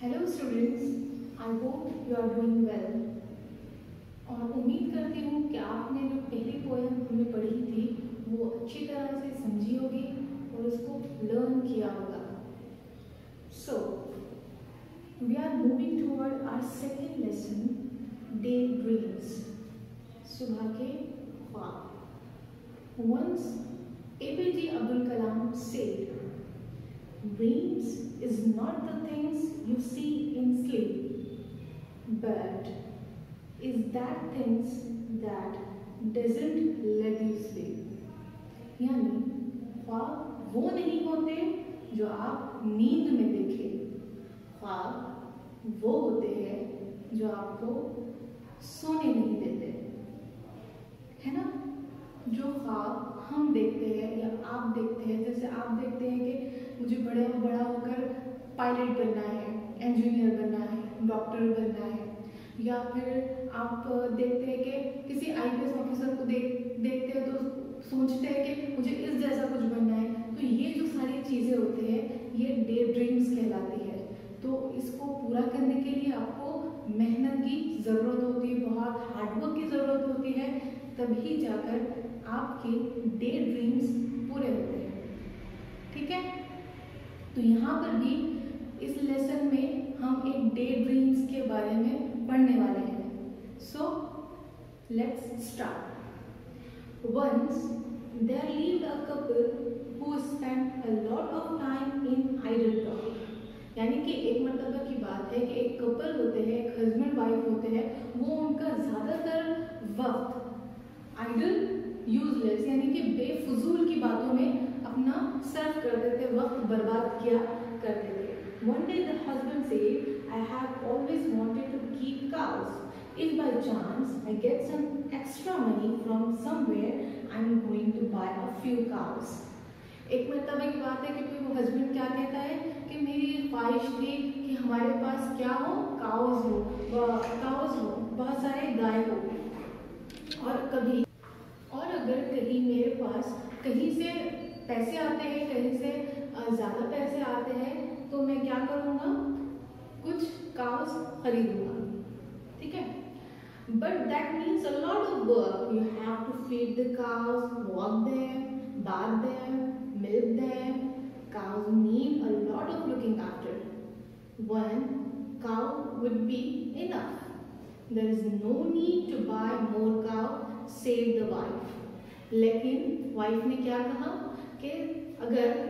Hello students I hope you are doing well और उम्मीद करती हूँ कि आपने जो पहली पोएम हमने पढ़ी थी वो अच्छी तरह से समझी होगी और उसको लर्न किया होगा। So we are moving toward our second lesson day dreams सुबह के ख्वाब once APJ Abdul Kalam said, Dreams is not the things you see in sleep, but is that things that doesn't let you sleep. यानी ख्वाब वो नहीं होते जो आप नींद में देखे ख्वाब वो होते हैं जो आपको सोने नहीं देते है ना जो ख्वाब हम देखते हैं या आप देखते हैं जैसे आप देखते हैं कि मुझे बड़े बड़ा होकर पायलट बनना है इंजीनियर बनना है डॉक्टर बनना है। या फिर आप देखते हैं कि किसी आईपीएस ऑफिसर को देख, देखते हैं तो सोचते हैं कि मुझे इस जैसा कुछ बनना है। तो ये जो सारी चीज़ें होती है, ये डे ड्रीम्स कहलाती है। तो इसको पूरा करने के लिए आपको मेहनत की ज़रूरत होती है, बहुत हार्डवर्क की ज़रूरत होती है। तभी जाकर आपके डे ड्रीम्स पूरे होते हैं। ठीक है? तो यहाँ पर भी इस लेसन में हम एक डे ड्रीम्स के बारे में पढ़ने वाले हैं। So let's start once there lived a couple who spent a lot of time in idle talk. यानी कि एक मतलब की बात है कि एक कपल होते हैं, एक हस्बैंड वाइफ होते हैं, वो उनका ज़्यादातर वक्त आइडल यूजलेस यानी कि बेफजूल की बातों में अपना सर्व करते थे वक्त बर्बाद किया करते थे one day the husband say I have always wanted to keep cows if by chance I get some extra money from somewhere I am going to buy a few cows एक मतलब एक बात है कि फिर वो हस्बैंड क्या कहता है? कि मेरी ख्वाहिश थी कि हमारे पास क्या हो? काउस हो। काउस हो। बहुत सारे गाय हो। और कभी और अगर कहीं मेरे पास कहीं से पैसे आते हैं, कहीं से ज़्यादा पैसे आते हैं तो मैं क्या करूँगा? कुछ काउस खरीदूँगा। ठीक है? But that means a lot of work you have to feed the cows walk them bath them milk them cows need a lot of looking after. One, cow would be enough. There is no need to buy more cow save the wife लेकिन wife ने क्या कहा? कि अगर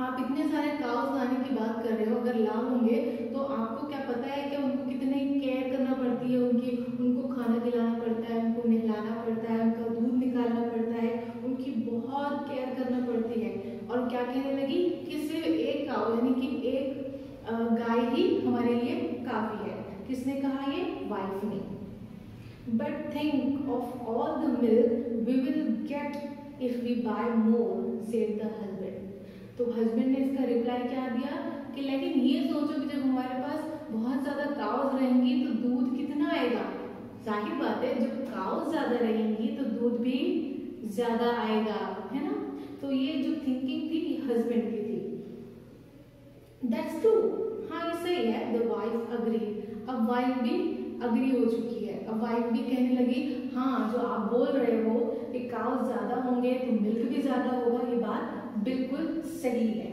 आप इतने सारे cows लाने की बात कर रहे हो, अगर ला होंगे तो आपको क्या पता है कि उनको कितने केयर करना पड़ती है, उनकी, उनको खाना खिलाना पड़ता है, उनको नहलाना पड़ता है, उनका दूध निकालना पड़ता है, उनकी बहुत केयर करना पड़ती है। और क्या कहने लगी कि सिर्फ़ एक काउ यानी कि एक गाय ही हमारे लिए काफ़ी है। किसने कहा ये? वाइफ ने। But think of all the milk we will get if we buy more, said the husband. तो हस्बैंड ने इसका रिप्लाई क्या दिया? कि लेकिन ये सोचो कि जब हमारे पास बहुत ज़्यादा काउस रहेंगी तो दूध कितना आएगा? ज़ाहिर बात है जब काउस ज़्यादा रहेंगी तो दूध भी ज़्यादा आएगा है ना? तो ये जो थिंकिंग थी हस्बैंड की थी। दैट्स ट्रू हाँ ये सही है। द वाइफ अग्री अब वाइफ भी अग्री हो चुकी है। अब वाइफ भी कहने लगी हाँ जो आप बोल रहे हो कि ज़्यादा होंगे तो मिल्क भी ज़्यादा होगा ये बात बिल्कुल सही है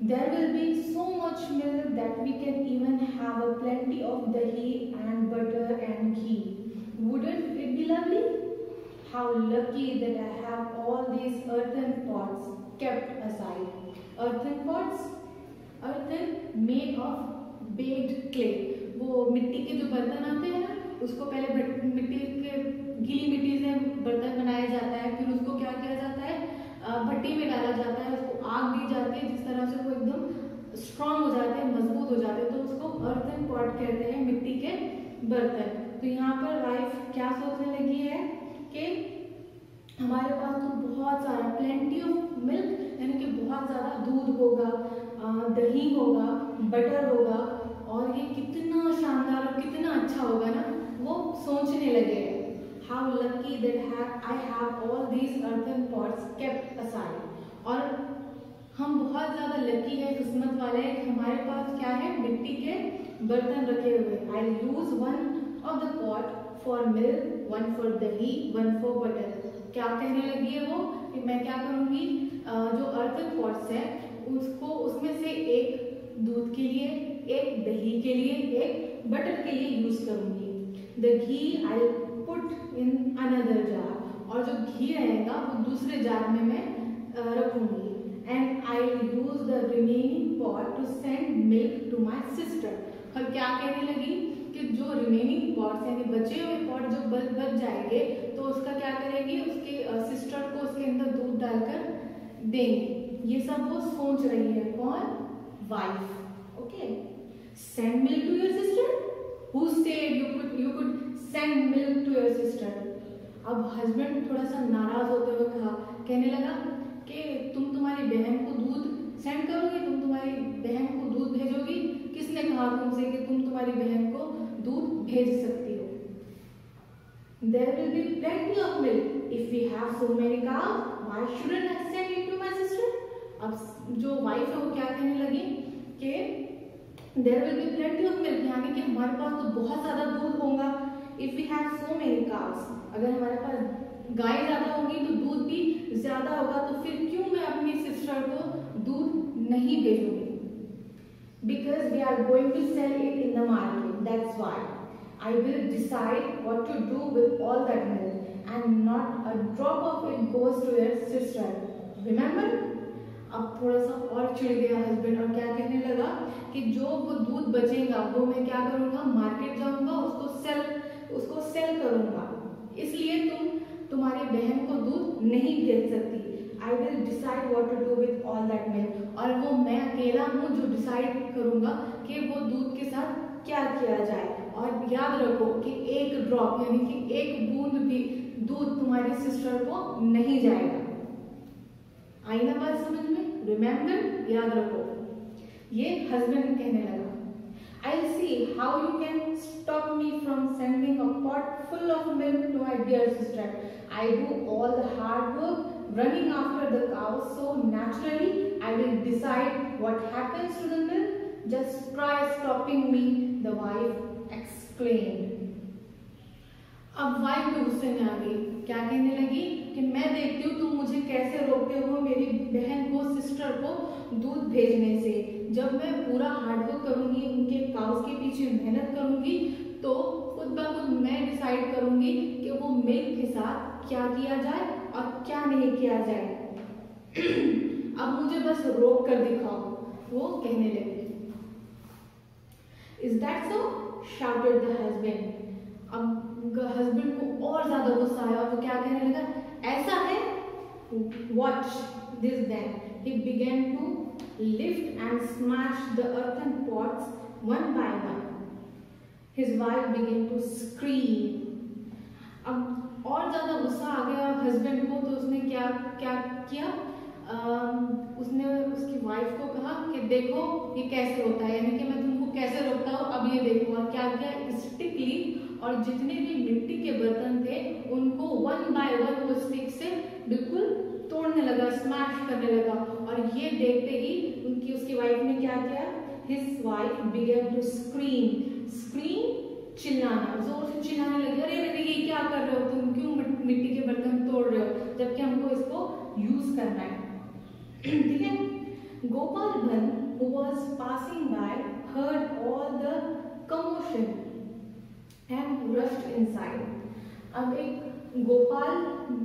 There will be so much milk that we can even have a plenty of dahi and butter and ghee. Wouldn't it be lovely? How lucky that I have all these earthen pots kept aside. Earthen pots? Earthen made of baked clay. वो मिट्टी के जो बर्तन आते हैं ना उसको पहले मिट्टी के गीली मिट्टी से बर्तन बनाया जाता है फिर उसको क्या किया जाता है भट्टी में डाला जाता है उसको आग दी जाती है जिस तरह से वो एकदम स्ट्रांग हो जाते हैं मज़बूत हो जाते हैं तो उसको अर्थन पॉट कहते हैं, मिट्टी के बर्तन। तो यहाँ पर वाइफ क्या सोचने लगी है कि हमारे पास तो बहुत सारा प्लेंटी ऑफ़ मिल्क यानी कि बहुत ज़्यादा दूध होगा दही होगा बटर होगा, और ये कितना शानदार और कितना अच्छा होगा ना, वो सोचने लगे how lucky that I have all these earthen pots kept aside और हम बहुत ज़्यादा लकी है, किस्मत वाले हैं कि हमारे पास क्या है, मिट्टी बर्तन रखे हुए। I use one of the pot for milk one for dahi one for butter क्या कहने लगी है वो? कि मैं क्या करूँगी? जो अर्थ पॉट्स है, उसको, उसमें से एक दूध के लिए, एक दही के लिए, एक बटर के लिए यूज़ करूँगी। The ghee I put in another jar और जो घी रहेगा, वो दूसरे जार में मैं रखूँगी। And I use the remaining pot to send milk to my sister और क्या कहने लगी कि जो रिमेनिंग पॉट्स यानी बचे हुए पॉट जो बच बच जाएँगे तो उसका क्या करेगी? उसके सिस्टर को उसके अंदर दूध डालकर देंगे। ये सब वो सोच रही है कौन? Wife okay send milk to your sister who अब हस्बैंड थोड़ा सा नाराज़ होते हुए कहा, कहने लगा कि तुम तुम्हारी बहन को दूध सेंड करोगे? तुम तुम्हारी बहन को दूध भेजोगी? किसने कहा तुमसे कि तुम तुम्हारी बहन को दूध भेज सकती हो? There will be plenty of milk if we have so many why shouldn't I send it to my sister? अब जो वाइफ है वो क्या कहने लगी? कि there will be plenty of milk यानी कि हमारे पास तो बहुत ज़्यादा दूध होगा। If we have so many cows, अगर हमारे पास गाय ज़्यादा होगी तो दूध भी ज़्यादा होगा तो फिर क्यों मैं अपनी सिस्टर को दूध नहीं भेजूँगी because we are going to sell it in the market that's why I will decide what to do with all that milk and not a drop of it goes to your sister remember अब थोड़ा सा और चिढ़ गया husband और क्या कहने लगा कि जो वो दूध बचेगा वो मैं क्या करूँगा मार्केट जाऊँगा उसको सेल उसको सेल करूँगा इसलिए तुम तुम्हारी बहन को दूध नहीं भेज सकती I will decide what to do with all that milk और वो मैं अकेला हूँ जो डिसाइड करूँगा कि वो दूध के साथ क्या किया जाए। और याद रखो कि एक ड्रॉप यानी कि एक बूंद भी दूध तुम्हारी सिस्टर को नहीं जाएगा। आई ना बात समझ में? रिमेम्बर याद रखो। ये हस्बैंड कहने लगा। I'll see how you can stop me from sending a pot full of milk to my dear sister. I do all the hard work running after the cows, so naturally I will decide what happens to the milk. Just try stopping me, the wife exclaimed. अब wife भी गुस्से में आ गई क्या कहने लगी कि मैं देखती हूँ तुम मुझे कैसे रोकते हो मेरी बहन को सिस्टर को दूध भेजने से जब मैं पूरा हार्डवर्क करूँगी उनके काउस के पीछे मेहनत करूँगी तो खुद ब खुद मैं डिसाइड करूँगी कि वो मिल्क के साथ क्या किया जाए और क्या नहीं किया जाए? अब मुझे बस रोक कर दिखाओ, वो कहने लगी। Is that so shouted the husband अब हस्बैंड को और ज़्यादा गुस्सा आया और वो क्या कहने लगा? ऐसा है? Watch this then he began to lift and smash the earthen pots one by one. His wife began to scream. अब और ज़्यादा गुस्सा आ गया हस्बैंड को तो उसने क्या क्या? उसने उसकी वाइफ को कहा कि देखो ये कैसे होता है, यानी कि मैं तुमको कैसे रोकता हूँ, अब ये देखो और क्या किया? स्टिक ली और जितने भी मिट्टी के बर्तन थे, उनको वन बाय वन वो स्टिक से बिल्कुल तोड़ने लगा स्मैश करने लगा। और ये देखते ही उनकी, उसकी वाइफ ने क्या किया? His wife began to scream scream चिल्लाना, ज़ोर से चिल्लाने लगे। अरे अरे, ये क्या कर रहे हो तुम? क्यों मिट्टी के बर्तन तोड़ रहे हो? जबकि हमको इसको यूज़ करना है। ठीक है? गोपाल भन who was passing by heard all the commotion and rushed inside. अब एक गोपाल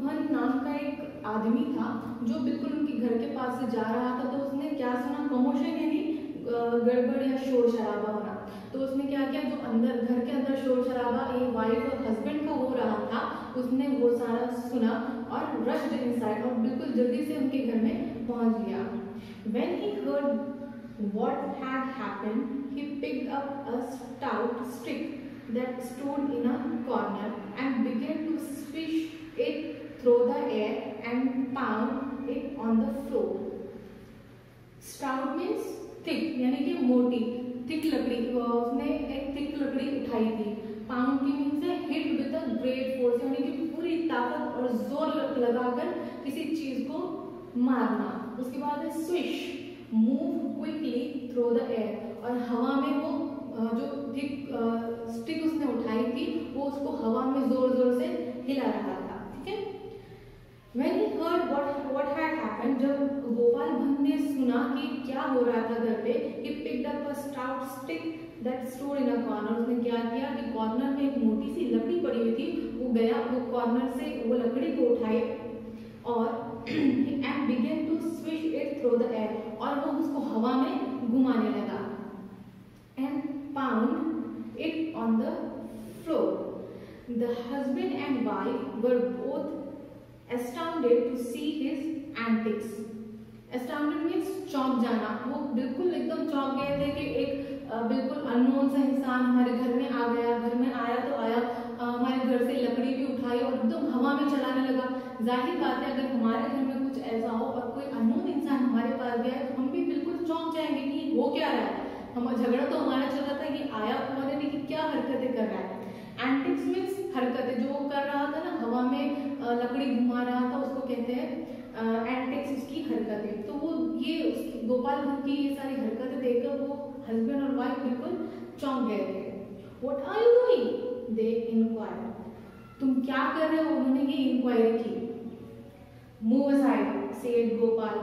भन नाम का एक आदमी था जो बिल्कुल उनके घर के पास से जा रहा था तो उसने क्या सुना? कमोशन यानी गड़बड़ या शोर शराबा होना। तो उसने क्या किया, जो अंदर, घर के अंदर शोर शराबा एक वाइफ और हस्बैंड का हो रहा था, उसने वो सारा सुना और रश इन साइड और बिल्कुल जल्दी से उनके घर में पहुँच गया। When he heard what had happen he pick up a stick that stone in a corner and began to swish it through the air and pound it on the floor stout means thick यानी कि मोटी। Thick लकड़ी उसने एक thick लकड़ी उठाई थी। Pound से हिट विद ग्रेट फोर्स यानी कि पूरी ताकत और ज़ोर लगाकर किसी चीज़ को मारना। उसके बाद है swish move quickly through the air और हवा में वो जो थिक स्टिक उसने उठाई थी, वो उसको हवा में ज़ोर ज़ोर से हिला रहा था। ठीक है? When he heard what what had happened, जब गोपाल भट्ट ने सुना कि क्या हो रहा था घर पे, he picked up a stout stick that stood in a corner. उसने क्या किया कि कॉर्नर में एक मोटी सी लकड़ी पड़ी हुई थी, वो गया वो कॉर्नर से वो लकड़ी को उठाए और and began to swish it through the air और वो उसको हवा में घुमाने लगा and pound it on the floor. The husband and wife were both astounded to see his antics. Astounded means चौंक जाना। वो बिल्कुल एकदम चौंक गए थे कि एक बिल्कुल अननोन सा इंसान हमारे घर में आ गया, घर में आया तो आया। हमारे घर से लकड़ी भी उठाई और एकदम हवा में चलाने लगा। ज़ाहिर बात है, अगर हमारे घर में कुछ ऐसा हो और कोई अननोन इंसान हमारे पास गया तो हम भी बिल्कुल चौंक जाएँगे कि वो क्या रहा है हम झगड़ा तो हमारा चल रहा था कि आया हमारे लिए कि क्या हरकतें कर रहा है एंटिक्स मीन्स हरकतें जो कर रहा था ना हवा में लकड़ी घुमा रहा था उसको कहते हैं एंटिक्स उसकी हरकतें तो वो ये गोपाल भट्ट की ये सारी हरकतें देखकर वो हस्बैंड और वाइफ बिल्कुल चौंक गए थे। What are you doing they inquire तुम क्या कर रहे हो? उन्होंने ये इंक्वायरी की। Move aside said Gopal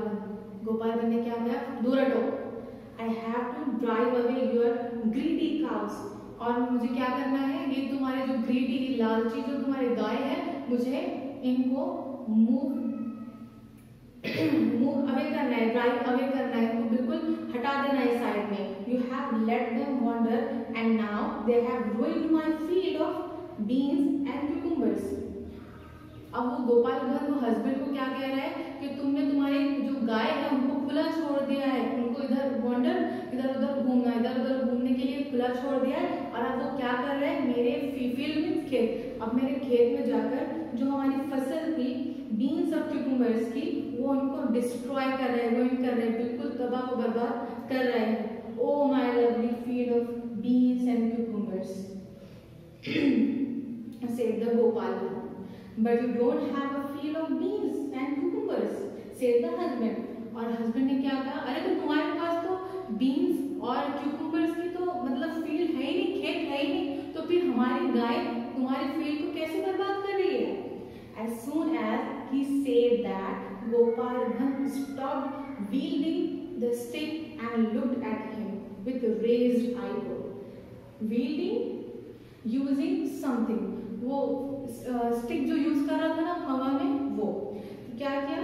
Gopal ने क्या किया? दूर हटो। I have to drive away your greedy cows और मुझे क्या करना है? ये तुम्हारे जो ग्रीडी लालची, जो तुम्हारे गाय है, मुझे इनको मूव है ड्राइव अवे करना है तो बिल्कुल हटा देना है साइड में। You have let them wander and now they have ruined my field of beans and cucumbers अब वो गोपाल भर वो हस्बैंड को क्या कह रहा है कि तुमने तुम्हारे जो गाय है, उनको खुला छोड़ दिया है। उनको इधर वॉन्डर इधर उधर घूमना, इधर उधर घूमने के लिए खुला छोड़ दिया है। और अब वो क्या कर रहे हैं? मेरे फ़ील्ड में खेत। अब मेरे खेत में जाकर जो हमारी फ़सल थी बीन्स और क्यूकुम्बर्स की वो उनको डिस्ट्रॉय कर रहे हैं रुइन कर रहे हैं बिल्कुल तबाह को बर्बाद कर रहे हैं। ओ my lovely field of beans and cucumbers said the Gopal. But you don't have a field of beans and cucumbers, said the husband. और हस्बैंड ने क्या कहा? अरे तो तुम्हारे पास तो बीन्स और क्यूकुम्बर्स की तो मतलब फ़ील्ड है ही नहीं खेत है ही नहीं। तो फिर हमारी गाय तुम्हारे फ़ील्ड को कैसे बर्बाद कर रही है? As soon as he said that, Gopal Bhatt stopped wielding the stick and looked at him with raised eyebrow. Wielding using something. वो स्टिक जो यूज़ कर रहा था ना हवा में वो क्या किया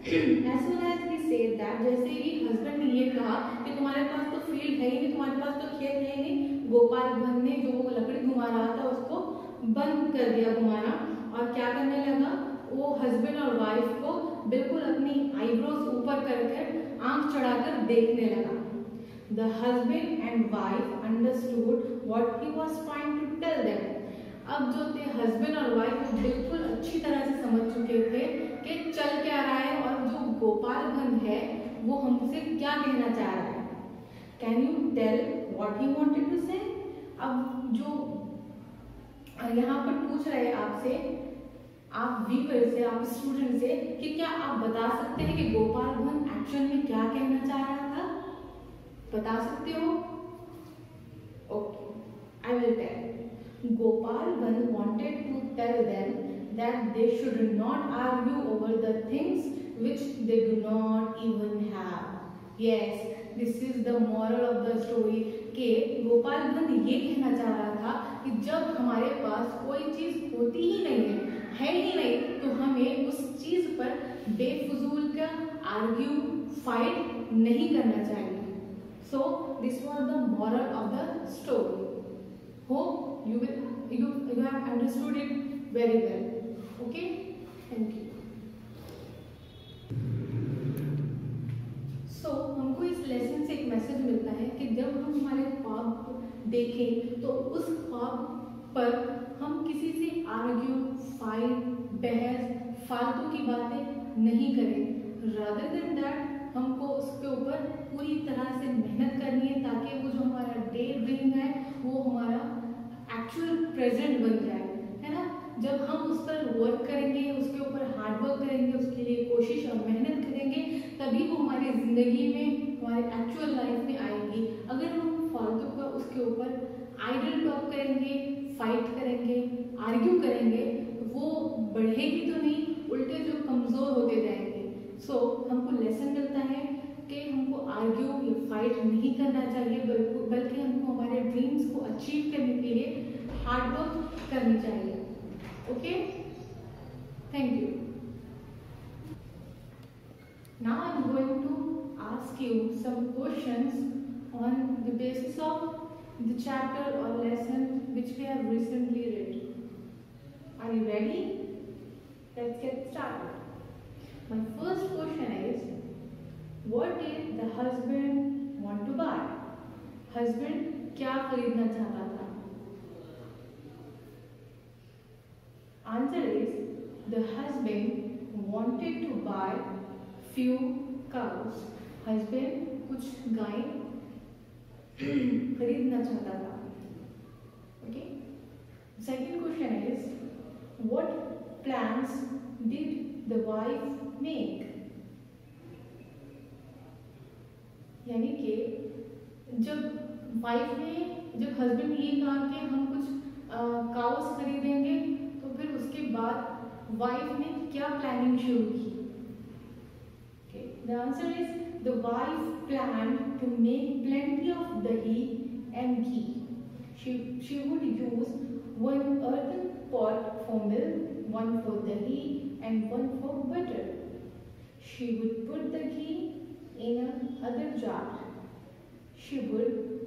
as soon as he said that जैसे ही हस्बैंड ने ये कहा कि तुम्हारे पास तो फ़ील्ड है ही नहीं तुम्हारे पास तो खेत है ही नहीं गोपाल भट्ट ने जो लकड़ी घुमा रहा था उसको बंद कर दिया घुमाना और क्या करने लगा वो हस्बैंड और वाइफ को बिल्कुल अपनी आईब्रोज ऊपर कर कर आँख चढ़ाकर देखने लगा। The husband and wife understood what he was trying to tell them अब जो थे हस्बैंड और वाइफ बिल्कुल अच्छी तरह से समझ चुके थे कि चल क्या रहा है और जो गोपाल भन है, वो हमसे क्या कहना चाह रहा है। Can you tell what he wanted to say अब जो यहाँ पर पूछ रहे आपसे आप व्यूअर से, आप स्टूडेंट से कि क्या आप बता सकते हैं कि गोपाल भवन एक्चुअल में क्या कहना चाह रहा था? बता सकते हो? Okay I will tell Gopal Bhavan wanted to tell them that they should not argue over the things which they do not even have. Yes, this is the moral of the story के गोपाल भंड ये कहना चाह रहा था कि जब हमारे पास कोई चीज़ होती ही नहीं है है ही नहीं तो हमें उस चीज़ पर बेफजूल का आर्ग्यू फाइट नहीं करना चाहिए। So this was the moral of the story hope you you you have understood it very well okay thank you so हमको इस लेसन से एक मैसेज मिलता है कि जब हम हमारे ख्वाब देखें तो उस ख्वाब पर हम किसी से आर्ग्यू फाइट बहस, फालतू की बातें नहीं करें। रादर देन दैट हमको उसके ऊपर पूरी तरह से मेहनत करनी है ताकि वो जो हमारा डे ड्रीम है, वो हमारा एक्चुअल प्रेजेंट बन जाए। है ना? जब हम उस पर वर्क करेंगे, उसके ऊपर हार्ड वर्क करेंगे, उसके लिए कोशिश और मेहनत करेंगे, तभी वो हमारी ज़िंदगी में, हमारे एक्चुअल लाइफ में आएगी। अगर हम फालतू का उसके ऊपर आइडल टॉक करेंगे फाइट करेंगे आर्ग्यू करेंगे वो बढ़ेगी तो नहीं उल्टे जो कमज़ोर होते जाएँगे। सो so, हमको लेसन मिलता है कि हमको आर्ग्यू या फाइट नहीं करना चाहिए बल्कि हमको हमारे ड्रीम्स को अचीव करने के लिए हार्डवर्क करनी चाहिए। Okay thank you now I am going to ask you some questions on the basis of the chapter और lesson which we have recently read are you ready Let's get started. My first question is What did the husband want to buy? Husband क्या खरीदना चाहता था Answer is the husband wanted to buy few cows. Husband कुछ गाय खरीदना चाहता था Okay. Second question is what plans did the wife make? यानी कि जब वाइफ ने जब हस्बैंड ये कहा कि हम कुछ काउस खरीदेंगे तो फिर उसके बाद वाइफ ने क्या प्लानिंग शुरू की the answer is the wife plan to make plenty of dahi and ghee she she would use one pot for milk, one for dahi, and one for butter. She would put the ghee in another jar. She would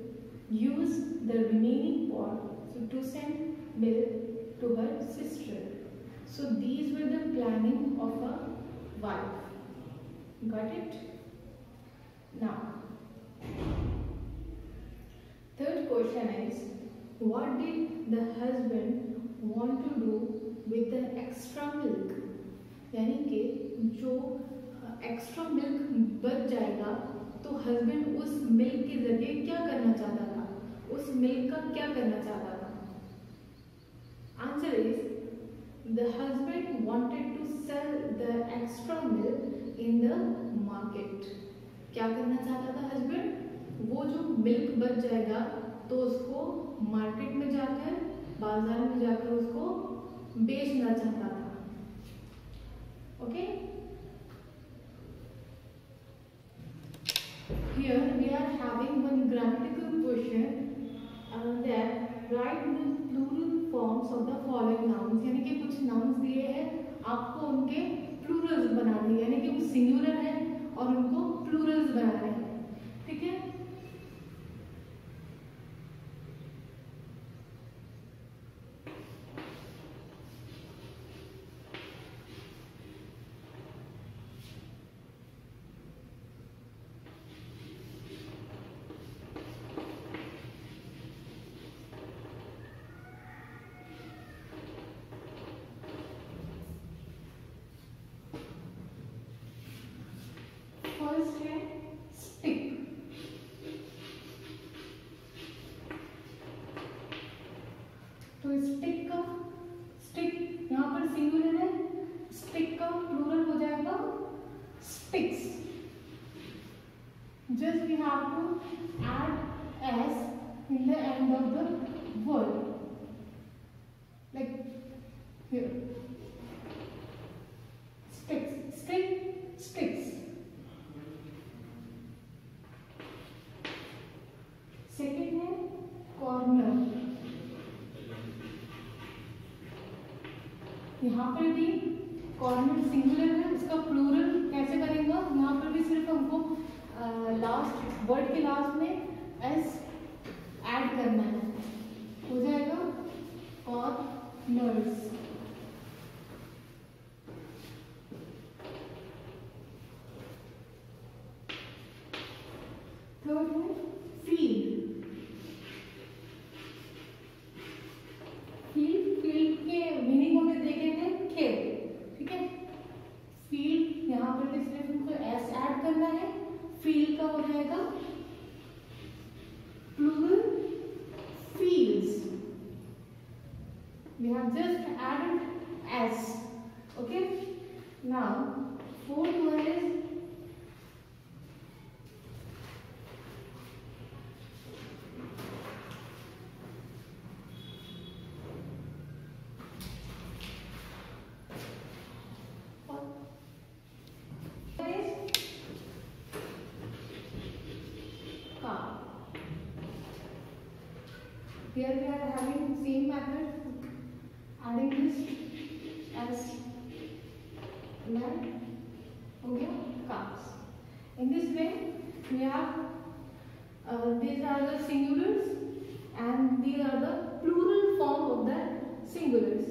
use the remaining pot to send milk to her sister. So these were the planning of a wife. Got it? Now, third question is, what did the husband want to do with the extra milk यानी कि जो extra milk बच जाएगा तो husband उस milk के ज़रिए क्या करना चाहता था? उस मिल्क का क्या करना चाहता था? Answer is the husband wanted to sell the extra milk in the market क्या करना चाहता था हस्बैंड वो जो मिल्क बच जाएगा तो उसको मार्केट में जाकर, बाज़ार में जाकर उसको बेचना चाहता था। Okay here we are having one grammatical question right the plural forms of the following nouns यानी कि कुछ नाउंस दिए हैं, आपको उनके प्लूरल्स बनाने यानी कि वो सिंगुलर है और उनको प्लूरल्स बनाने second है कॉर्नर यहाँ पर भी कॉर्नर सिंगुलर है, उसका प्लूरल कैसे करेंगे? यहाँ पर भी सिर्फ़ हमको लास्ट वर्ड के लास्ट में एस ऐड करना है हो जाएगा और नर्स थर्ड है फ़ील्ड फ़ील्ड फ़ील्ड के मीनिंग हमने देखे थे खेत ठीक है फ़ील्ड यहाँ पर भी सिर्फ़ हमको एस करना है? फील का हो जाएगा। Plural feels we have just added we have uh, these are the singulars and these are the plural form of the singulars